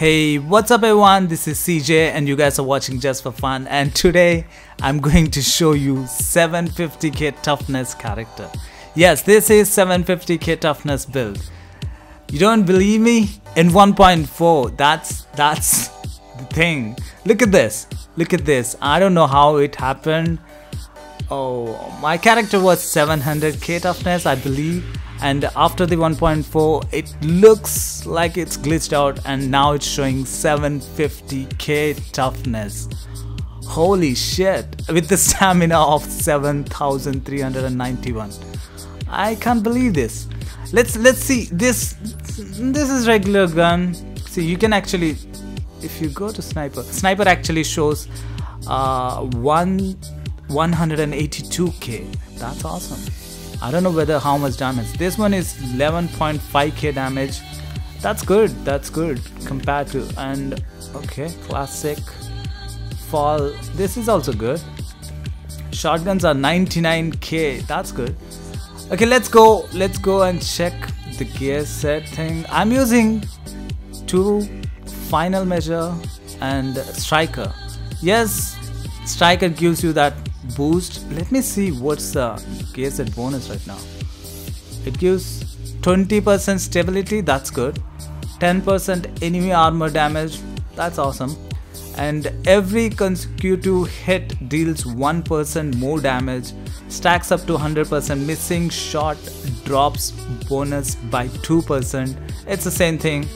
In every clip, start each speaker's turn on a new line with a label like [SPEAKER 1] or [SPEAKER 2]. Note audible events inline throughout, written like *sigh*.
[SPEAKER 1] Hey, what's up everyone? This is CJ and you guys are watching just for fun and today I'm going to show you 750k toughness character. Yes, this is 750k toughness build. You don't believe me? In 1.4, that's that's the thing. Look at this. Look at this. I don't know how it happened. Oh, my character was 700k toughness, I believe and after the 1.4 it looks like it's glitched out and now it's showing 750k toughness. Holy shit. With the stamina of 7391 i can't believe this. Let's let's see. This this is regular gun. See you can actually if you go to sniper sniper actually shows uh, one 182k that's awesome I don't know whether how much damage. This one is 11.5k damage. That's good. That's good compared to and okay, classic fall. This is also good. Shotguns are 99k. That's good. Okay, let's go. Let's go and check the gear set thing. I'm using two final measure and striker. Yes, striker gives you that boost let me see what's the gear set bonus right now. It gives 20% stability that's good. 10% enemy armor damage that's awesome. And every consecutive hit deals 1% more damage stacks up to 100% missing shot drops bonus by 2% it's the same thing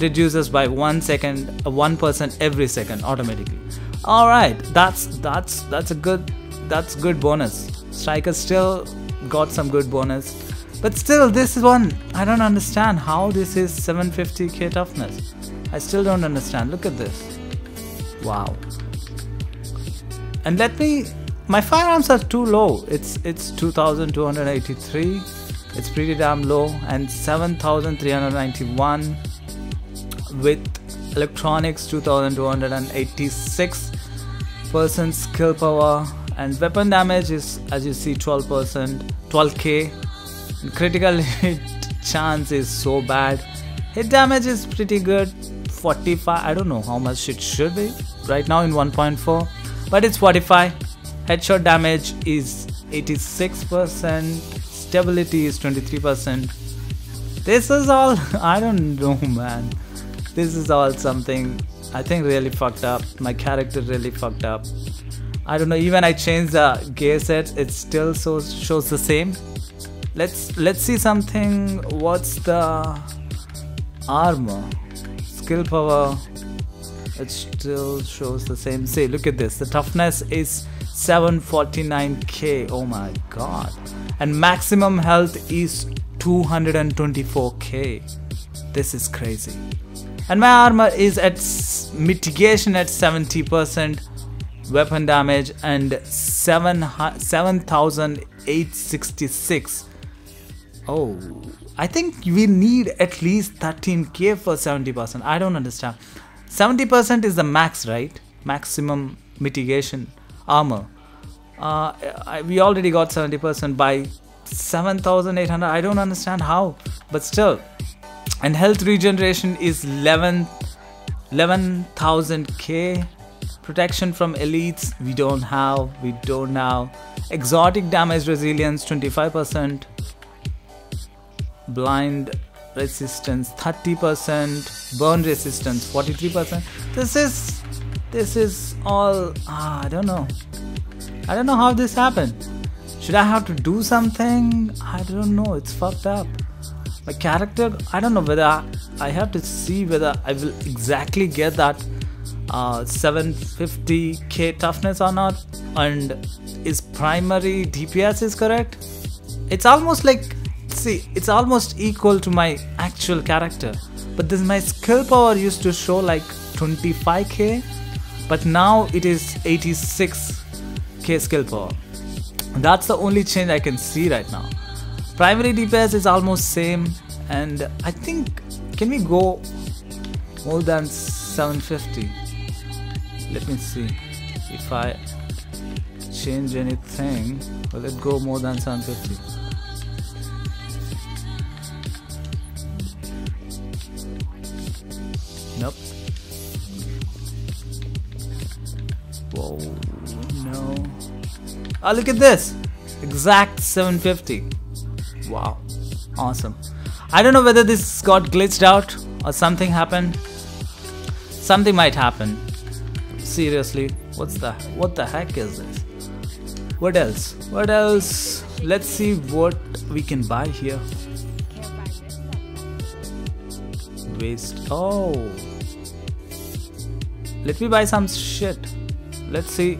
[SPEAKER 1] reduces by 1 second 1% every second automatically. All right that's that's that's a good that's good bonus. Striker still got some good bonus. But still, this one, I don't understand how this is 750k toughness. I still don't understand. Look at this. Wow. And let me, my firearms are too low. It's it's 2283. It's pretty damn low. And 7391 with electronics 2286 percent skill power and weapon damage is as you see 12% 12k and critical *laughs* hit chance is so bad. Hit damage is pretty good 45 I don't know how much it should be right now in 1.4 but it's 45 headshot damage is 86% stability is 23% this is all *laughs* I don't know man. This is all something I think really fucked up. My character really fucked up I don't know even I changed the gear set it still so shows the same. Let's let's see something what's the armor? Skill power it still shows the same. See look at this the toughness is 749k oh my god. And maximum health is 224k this is crazy. And my armor is at mitigation at 70 percent weapon damage and 7 7866 oh i think we need at least 13k for 70% i don't understand. 70% is the max right? Maximum mitigation armor. Uh, I, we already got 70% by 7800 i don't understand how but still. And health regeneration is 11 11000k protection from elites. We don't have we don't now exotic damage resilience 25% blind resistance 30% burn resistance 43% this is this is all ah, i don't know. I don't know how this happened. Should i have to do something? I don't know it's fucked up. My character i don't know whether i have to see whether i will exactly get that uh, 750k toughness or not and is primary DPS is correct? It's almost like see it's almost equal to my actual character. But this my skill power used to show like 25k but now it is 86k skill power. That's the only change I can see right now. Primary DPS is almost same and I think can we go more than 750 let me see. If I change anything Let it go more than 750 nope. Whoa no. Oh look at this. Exact 750 wow. Awesome. I don't know whether this got glitched out or something happened. Something might happen. Seriously. What's the what the heck is this? What else? What else? Let's see what we can buy here. Waste. Oh. Let me buy some shit. Let's see.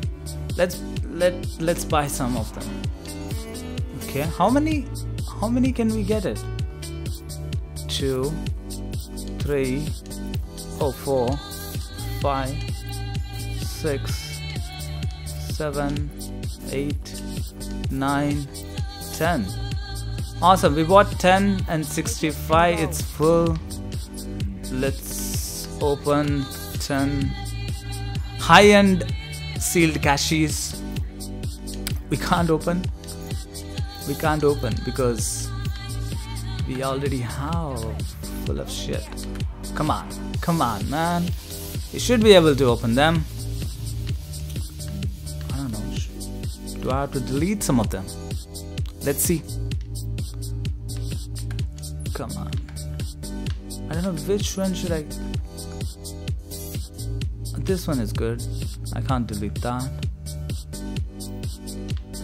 [SPEAKER 1] Let's let let's buy some of them. Okay. How many how many can we get it? Two, three, oh four, five, six, seven, eight, nine, ten. Awesome. We bought 10 and 65. It's full. Let's open 10 high-end sealed caches. We can't open. We can't open because we already have full of shit. Come on, come on, man. You should be able to open them. Do I have to delete some of them? Let's see. Come on. I don't know which one should I. This one is good. I can't delete that.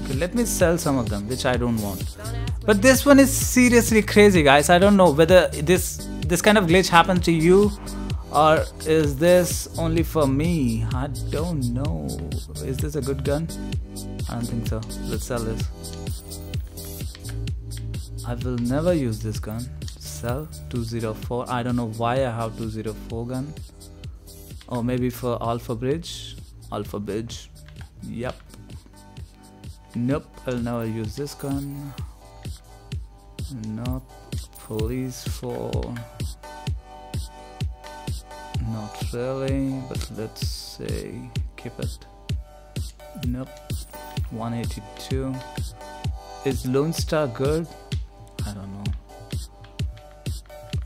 [SPEAKER 1] Okay, let me sell some of them, which I don't want. But this one is seriously crazy, guys. I don't know whether this this kind of glitch happens to you or is this only for me? I don't know. Is this a good gun? I don't think so. Let's sell this. I will never use this gun. Sell 204. I don't know why I have 204 gun. Or maybe for Alpha Bridge. Alpha Bridge. Yep. Nope, I'll never use this gun. Nope. Police for not really, but let's say keep it. Nope. 182. Is Lone Star good? I don't know.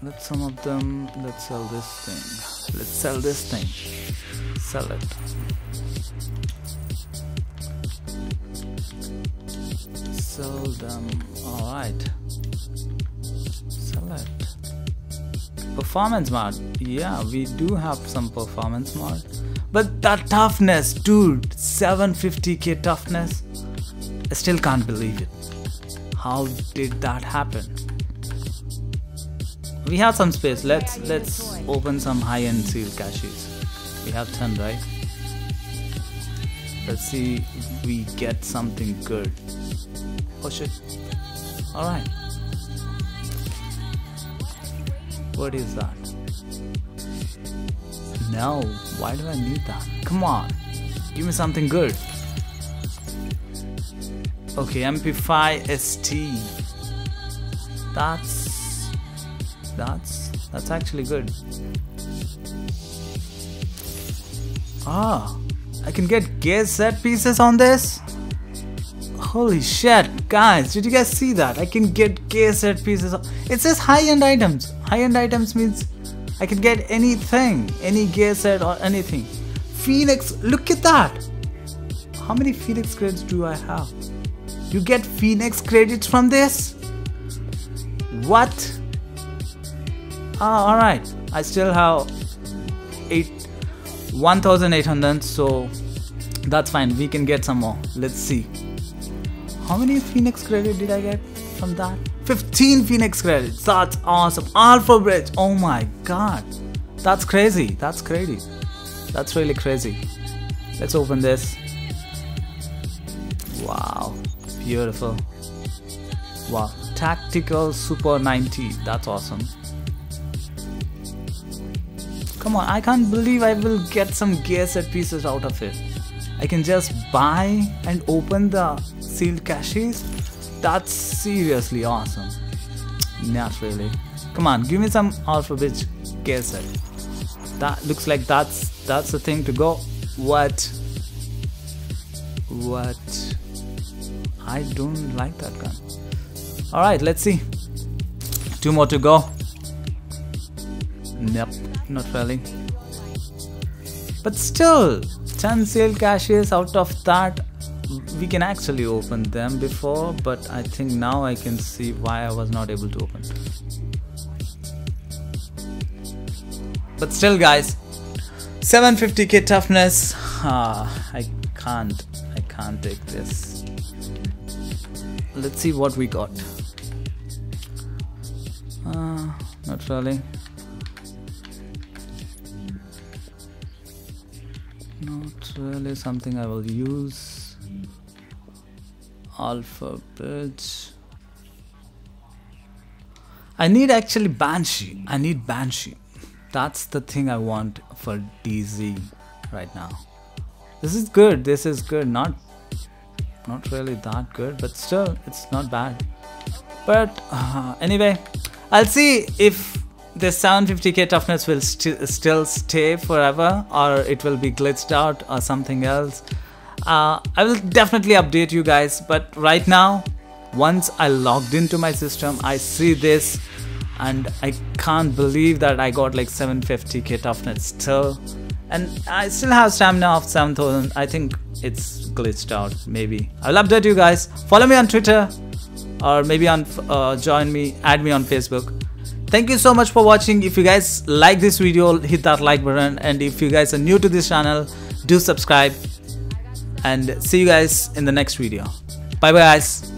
[SPEAKER 1] let's some of them. Let's sell this thing. Let's sell this thing. Sell it. Sell them. Alright. Sell it. Performance mod. Yeah, we do have some performance mod. But that toughness, dude. 750k toughness. I still can't believe it. How did that happen? We have some space. Let's let's open some high-end sealed caches. We have 10, right? Let's see if we get something good. Oh shit. Alright. What is that? No, why do I need that? Come on, give me something good. Okay, MP5 ST. That's that's that's actually good. Ah, I can get gear set pieces on this. Holy shit, guys! Did you guys see that? I can get gear set pieces. It says high-end items. High-end items means I can get anything, any gear set or anything. Phoenix, look at that! How many Phoenix credits do I have? You get Phoenix credits from this? What? Ah, alright. I still have 8 1800 so that's fine. We can get some more. Let's see. How many Phoenix credits did I get from that? 15 Phoenix credits. That's awesome. Alpha Bridge. Oh my god. That's crazy. That's crazy. That's really crazy. Let's open this. Wow. Beautiful. Wow. Tactical Super 90. That's awesome. Come on, I can't believe I will get some gear set pieces out of it. I can just buy and open the sealed caches. That's seriously awesome. Not really. Come on, give me some Alpha gear set. That looks like that's that's the thing to go. What? What? I don't like that gun. Alright, let's see. Two more to go. Nope, not really. But still, 10 sale caches out of that we can actually open them before but I think now I can see why I was not able to open. But still guys 750k toughness. Ah, I can't I can't take this. Let's see what we got. Uh, not really. Not really something I will use alpha bridge I need actually Banshee. I need Banshee. That's the thing I want for DZ right now. This is good. This is good. Not not really that good but still it's not bad. But uh, anyway I'll see if the 750k toughness will st still stay forever or it will be glitched out or something else uh, I will definitely update you guys but right now once I logged into my system I see this and I can't believe that I got like 750k toughness still. And I still have stamina of 7000 I think it's glitched out maybe. I'll update you guys. Follow me on Twitter or maybe on uh, join me add me on Facebook. Thank you so much for watching. If you guys like this video hit that like button. And if you guys are new to this channel do subscribe and see you guys in the next video. Bye bye guys